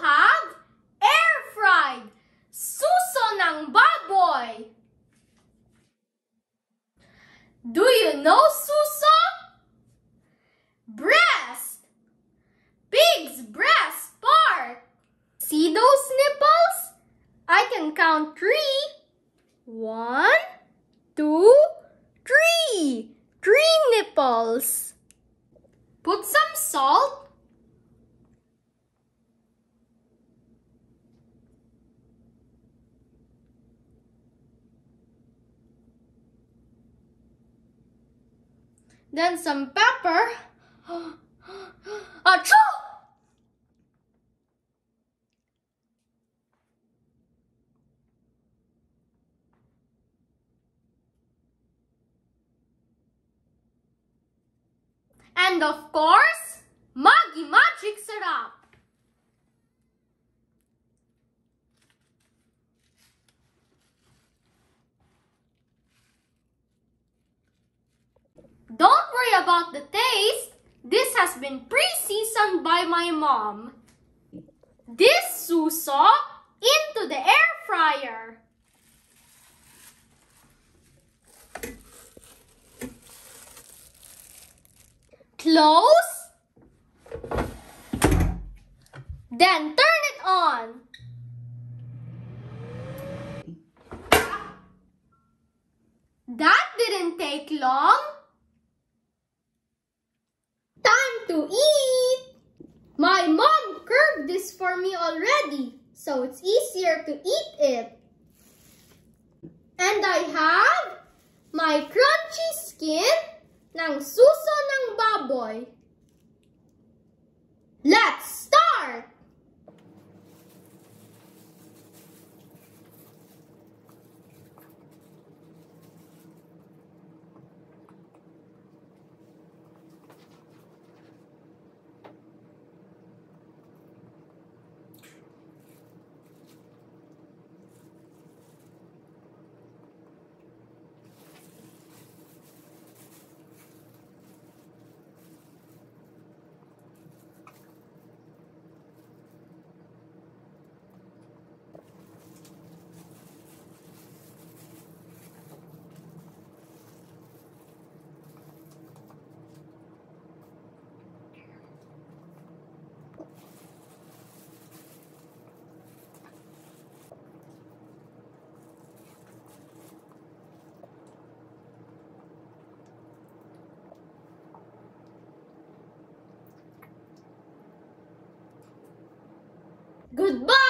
have air-fried suso ng baboy. Do you know suso? Breast. Pig's breast part. See those nipples? I can count three. One, two, three. Three nipples. Put some salt. Then some pepper. Achoo! And of course, Maggi Magic Sarap. About the taste. This has been pre-seasoned by my mom. This suso into the air fryer. Close. Then turn it on. That didn't take long. To eat. My mom curved this for me already, so it's easier to eat it. And I have my crunchy skin ng suso ng baboy. Let's Goodbye!